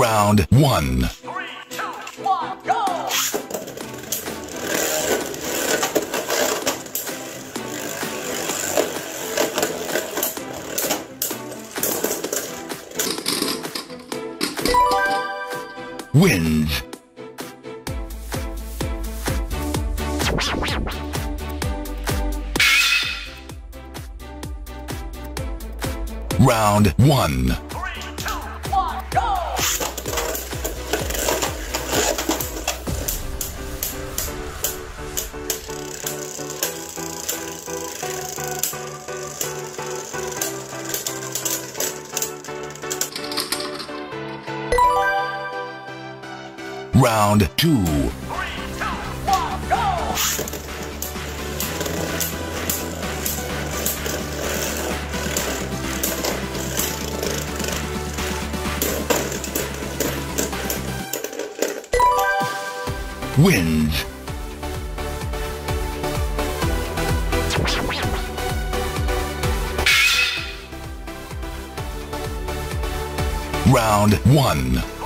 Round one. Three, two, one! Wins. Round one. Round two. Three, two one, go! wins. Round 1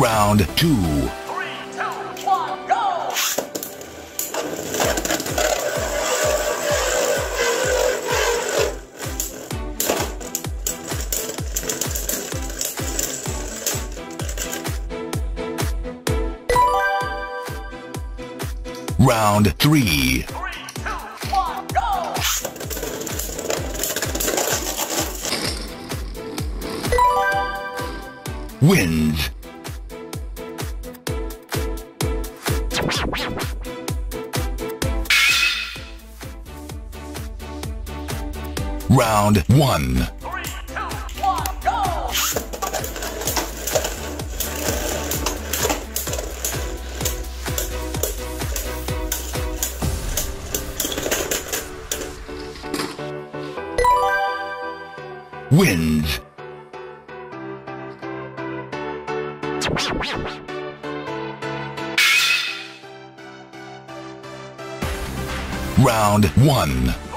Round two. Three, two, one, go! Round three. Wins. Round one. Three, two, one. Round 1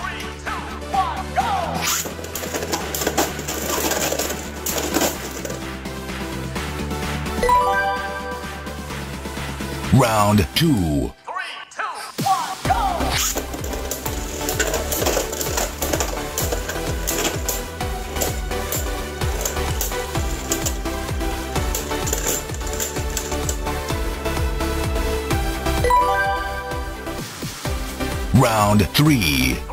Round two. Round 3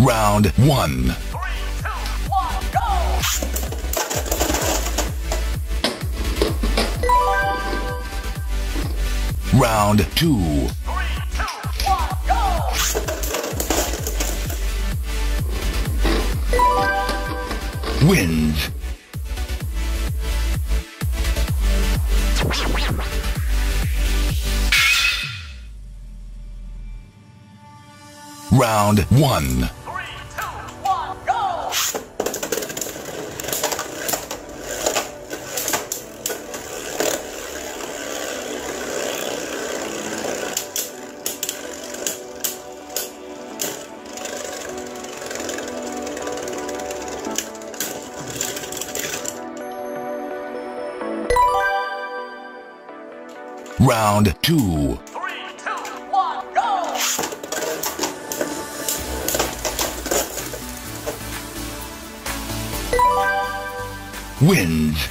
Round 1. Three, two, one! Round 2. Three, two, one! Wins. Round 1. Round 2. Three, two, one, go! Wins.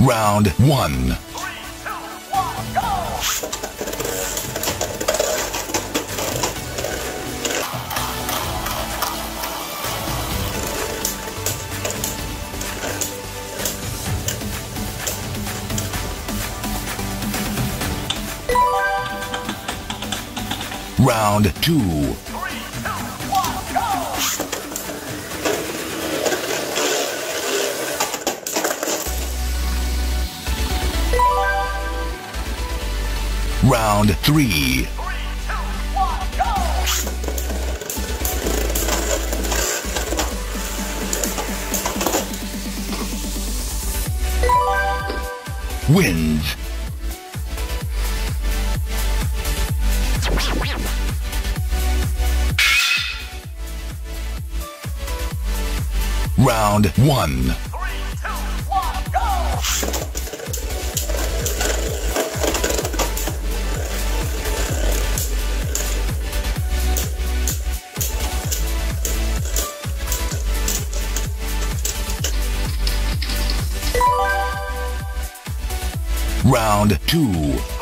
Round 1. Round 2. Three, two! Round 3. Three! Wins. Round 1. Three, two, one! Round 2.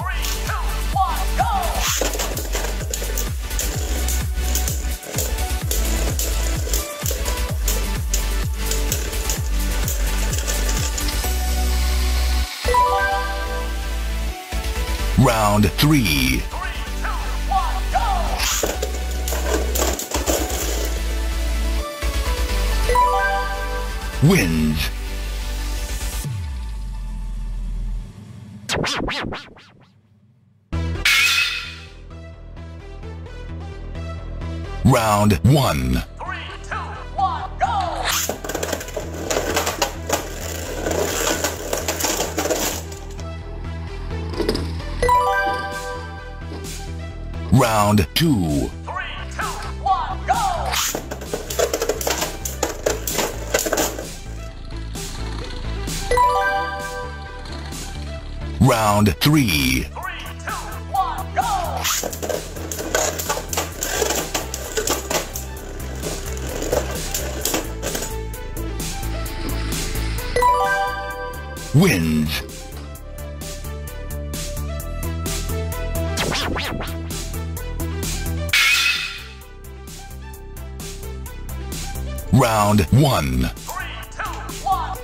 Round 3. Three! Wins. Round 1. Round 2. Three, two! Round 3. Three, two, one, go! Wins. Round 1. Three, two, one!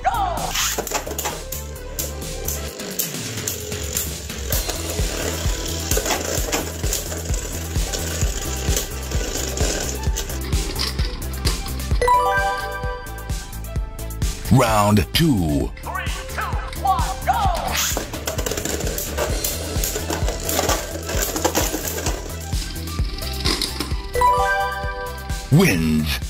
Round 2. Three, two, one, go! Wins.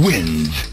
Wins.